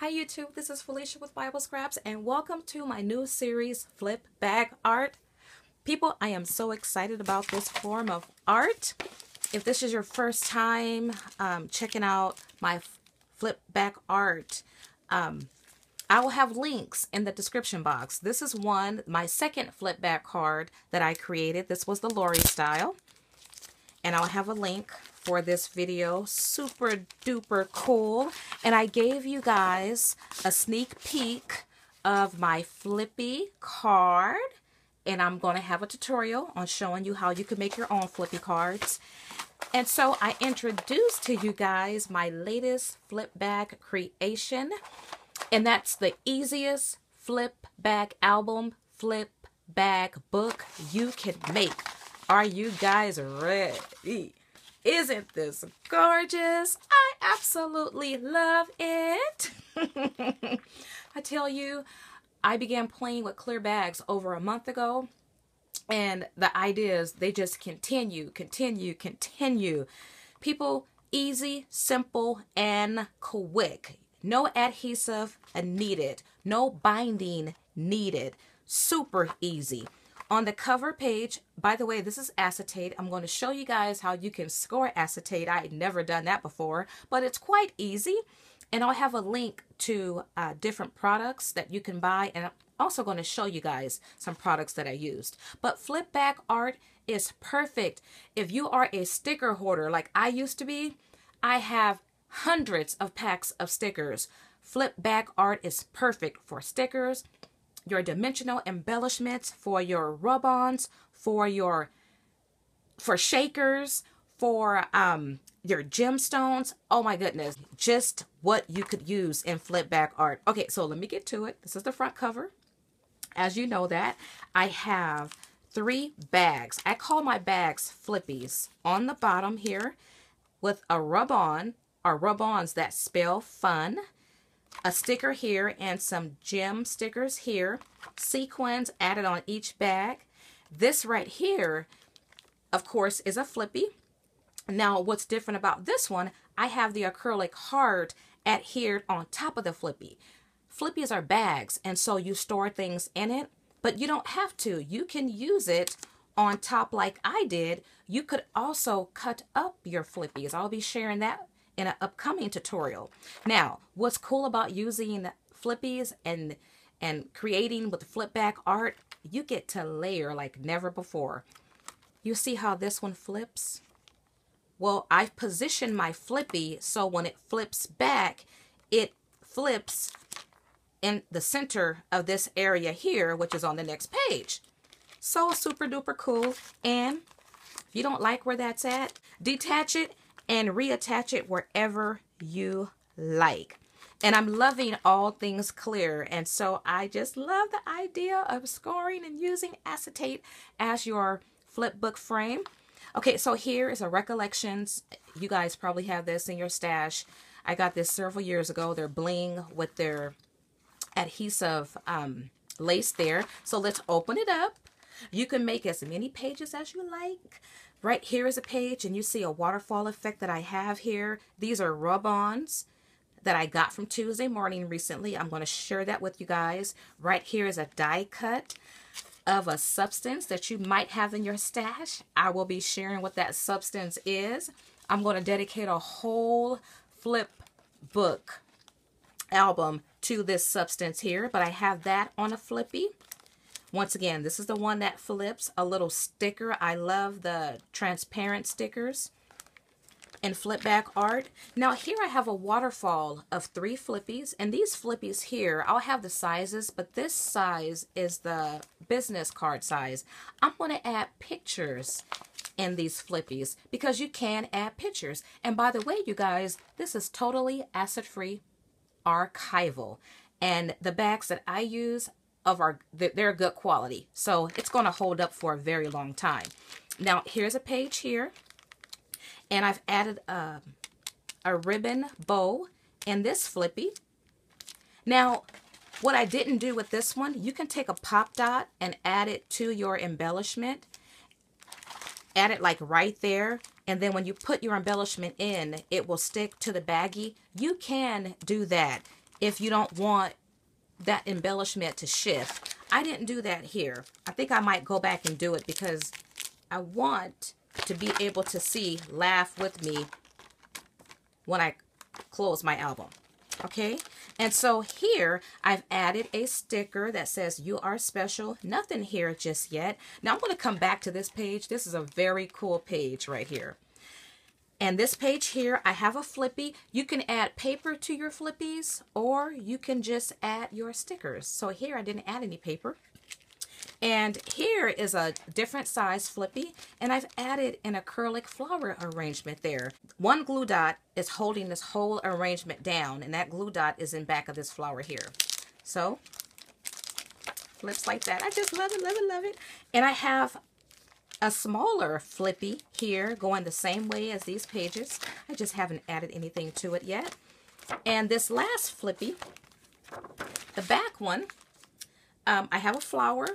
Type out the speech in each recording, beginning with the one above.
Hi YouTube, this is Felicia with Bible Scraps and welcome to my new series, Flip Bag Art. People, I am so excited about this form of art. If this is your first time um, checking out my flip bag art, um, I will have links in the description box. This is one, my second flip bag card that I created. This was the Lori style. And I'll have a link for this video. Super duper cool. And I gave you guys a sneak peek of my flippy card. And I'm going to have a tutorial on showing you how you can make your own flippy cards. And so I introduced to you guys my latest flip bag creation. And that's the easiest flip bag album, flip bag book you can make. Are you guys ready? Isn't this gorgeous? I absolutely love it. I tell you, I began playing with clear bags over a month ago. And the ideas, they just continue, continue, continue. People, easy, simple, and quick. No adhesive needed. No binding needed. Super easy. On the cover page, by the way, this is acetate. I'm going to show you guys how you can score acetate. I had never done that before, but it's quite easy. And I'll have a link to uh, different products that you can buy. And I'm also going to show you guys some products that I used. But flip bag art is perfect. If you are a sticker hoarder like I used to be, I have hundreds of packs of stickers. Flip bag art is perfect for stickers, your dimensional embellishments, for your rub-ons, for your for shakers, for um your gemstones. Oh my goodness, just what you could use in flip bag art. Okay, so let me get to it. This is the front cover. As you know that, I have three bags. I call my bags flippies. On the bottom here with a rub-on or rub-ons that spell fun a sticker here and some gem stickers here, sequins added on each bag. This right here, of course, is a flippy. Now, what's different about this one, I have the acrylic heart adhered on top of the flippy. Flippies are bags, and so you store things in it, but you don't have to. You can use it on top like I did. You could also cut up your flippies. I'll be sharing that in an upcoming tutorial. Now, what's cool about using flippies and and creating with flip bag art, you get to layer like never before. You see how this one flips? Well, I've positioned my flippy so when it flips back, it flips in the center of this area here, which is on the next page. So super duper cool. And if you don't like where that's at, detach it and reattach it wherever you like. And I'm loving all things clear. And so I just love the idea of scoring and using acetate as your flip book frame. Okay, so here is a Recollections. You guys probably have this in your stash. I got this several years ago. They're bling with their adhesive um, lace there. So let's open it up. You can make as many pages as you like. Right here is a page and you see a waterfall effect that I have here. These are rub-ons that I got from Tuesday morning recently. I'm going to share that with you guys. Right here is a die cut of a substance that you might have in your stash. I will be sharing what that substance is. I'm going to dedicate a whole flip book album to this substance here, but I have that on a flippy. Once again, this is the one that flips. A little sticker. I love the transparent stickers and flip bag art. Now here I have a waterfall of three flippies and these flippies here I'll have the sizes but this size is the business card size. I'm to add pictures in these flippies because you can add pictures and by the way you guys this is totally acid free archival and the bags that I use of our they're good quality. So it's going to hold up for a very long time. Now here's a page here and I've added a, a ribbon bow in this flippy. Now what I didn't do with this one you can take a pop dot and add it to your embellishment. Add it like right there and then when you put your embellishment in it will stick to the baggie. You can do that if you don't want that embellishment to shift. I didn't do that here. I think I might go back and do it because I want to be able to see Laugh With Me when I close my album. Okay, and so here I've added a sticker that says you are special. Nothing here just yet. Now I'm going to come back to this page. This is a very cool page right here. And this page here, I have a flippy. You can add paper to your flippies or you can just add your stickers. So here I didn't add any paper. And here is a different size flippy, and I've added an acrylic flower arrangement there. One glue dot is holding this whole arrangement down, and that glue dot is in back of this flower here. So, flips like that. I just love it, love it, love it. And I have a smaller flippy here going the same way as these pages. I just haven't added anything to it yet. And this last flippy, the back one, um, I have a flower.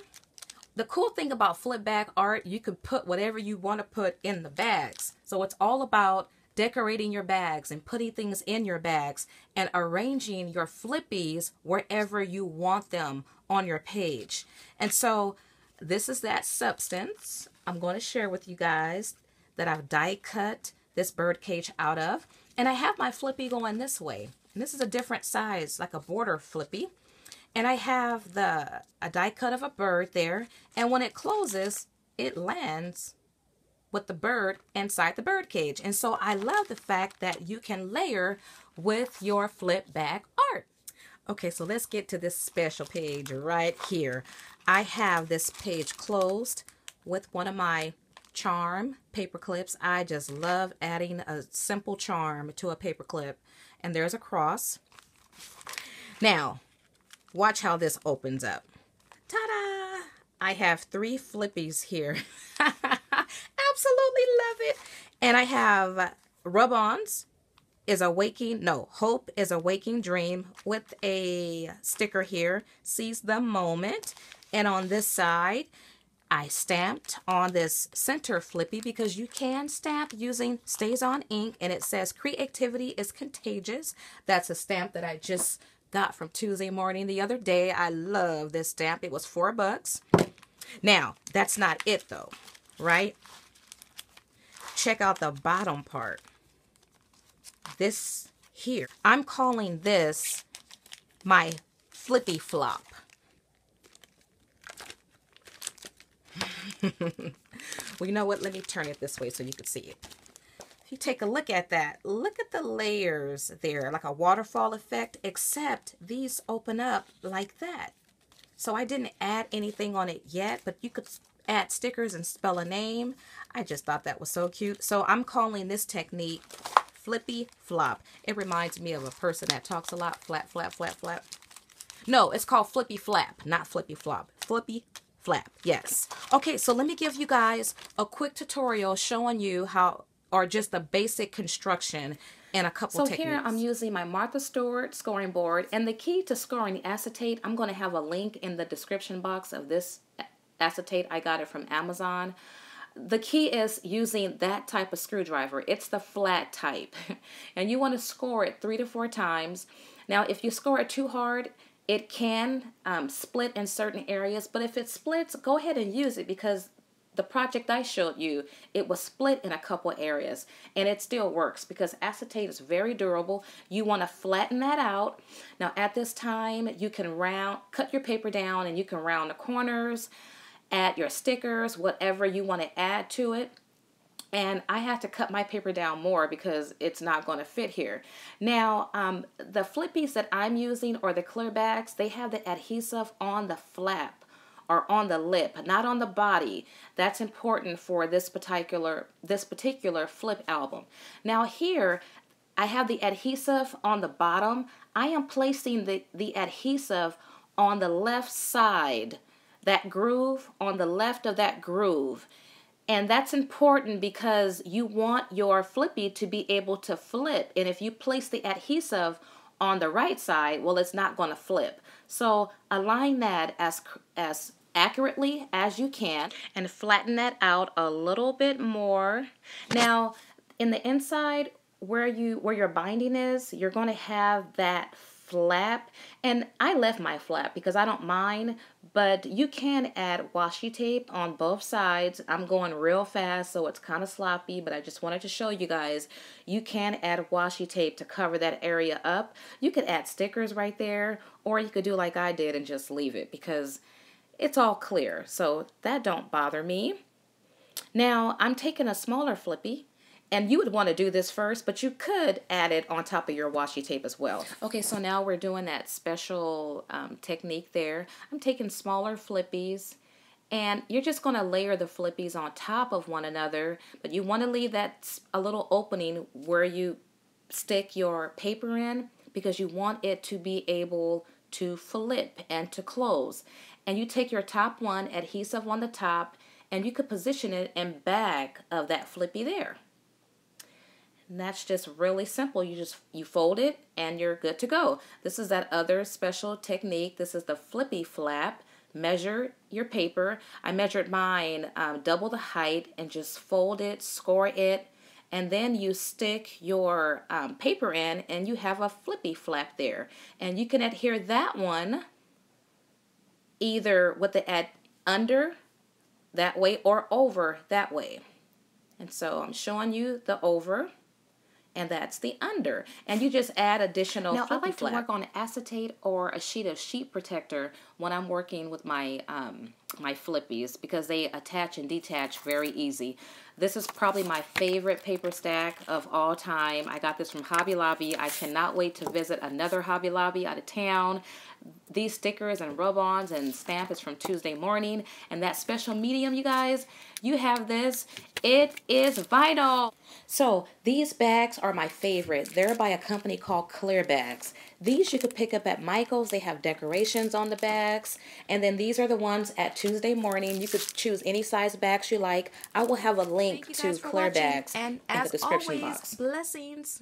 The cool thing about flip bag art, you can put whatever you want to put in the bags. So it's all about decorating your bags and putting things in your bags and arranging your flippies wherever you want them on your page. And so this is that substance I'm going to share with you guys that I've die cut this bird cage out of. And I have my flippy going this way. And this is a different size, like a border flippy. And I have the a die cut of a bird there. And when it closes, it lands with the bird inside the bird cage. And so I love the fact that you can layer with your flip bag art. Okay, so let's get to this special page right here. I have this page closed with one of my charm paper clips. I just love adding a simple charm to a paper clip. And there's a cross. Now, watch how this opens up. Ta-da! I have three flippies here. Absolutely love it. And I have rub-ons is a waking, no, hope is a waking dream with a sticker here, seize the moment. And on this side, I stamped on this center flippy because you can stamp using StazOn ink and it says creativity is contagious. That's a stamp that I just got from Tuesday morning the other day. I love this stamp. It was four bucks. Now, that's not it though, right? Check out the bottom part. This here. I'm calling this my flippy flop. well, you know what? Let me turn it this way so you can see it. If you take a look at that, look at the layers there, like a waterfall effect, except these open up like that. So I didn't add anything on it yet, but you could add stickers and spell a name. I just thought that was so cute. So I'm calling this technique flippy flop. It reminds me of a person that talks a lot, flap, flap, flap, flap. No, it's called flippy flap, not flippy flop. Flippy flap. Yes. Okay, so let me give you guys a quick tutorial showing you how, or just the basic construction and a couple so techniques. here I'm using my Martha Stewart scoring board and the key to scoring acetate, I'm going to have a link in the description box of this acetate. I got it from Amazon. The key is using that type of screwdriver. It's the flat type and you want to score it three to four times. Now if you score it too hard, it can um, split in certain areas, but if it splits, go ahead and use it because the project I showed you, it was split in a couple areas and it still works because acetate is very durable. You want to flatten that out. Now at this time, you can round, cut your paper down and you can round the corners, add your stickers, whatever you want to add to it and I had to cut my paper down more because it's not going to fit here. Now, um, the flippies that I'm using or the clear bags, they have the adhesive on the flap or on the lip, not on the body. That's important for this particular this particular flip album. Now here, I have the adhesive on the bottom. I am placing the, the adhesive on the left side, that groove, on the left of that groove. And that's important because you want your flippy to be able to flip. And if you place the adhesive on the right side, well, it's not going to flip. So align that as, as accurately as you can and flatten that out a little bit more. Now, in the inside, where you where your binding is, you're going to have that flap and I left my flap because I don't mind but you can add washi tape on both sides. I'm going real fast so it's kind of sloppy but I just wanted to show you guys. You can add washi tape to cover that area up. You could add stickers right there or you could do like I did and just leave it because it's all clear so that don't bother me. Now I'm taking a smaller flippy and you would want to do this first, but you could add it on top of your washi tape as well. Okay, so now we're doing that special um, technique there. I'm taking smaller flippies and you're just going to layer the flippies on top of one another, but you want to leave that a little opening where you stick your paper in because you want it to be able to flip and to close. And you take your top one, adhesive on the top, and you could position it in back of that flippy there. And that's just really simple. You just you fold it and you're good to go. This is that other special technique. This is the flippy flap. Measure your paper. I measured mine um, double the height and just fold it, score it, and then you stick your um, paper in and you have a flippy flap there. And you can adhere that one either with the ad under that way or over that way. And so I'm showing you the over and that's the under. And you just add additional. Now I like flap. to work on acetate or a sheet of sheet protector when I'm working with my um, my flippies because they attach and detach very easy. This is probably my favorite paper stack of all time. I got this from Hobby Lobby. I cannot wait to visit another Hobby Lobby out of town. These stickers and rub-ons and stamp is from Tuesday morning. And that special medium, you guys, you have this. It is vital. So these bags are my favorite. They're by a company called Clear Bags. These you could pick up at Michael's. They have decorations on the bags. And then these are the ones at Tuesday morning. You could choose any size bags you like. I will have a link to Clear Bags and in the description always, box. Blessings.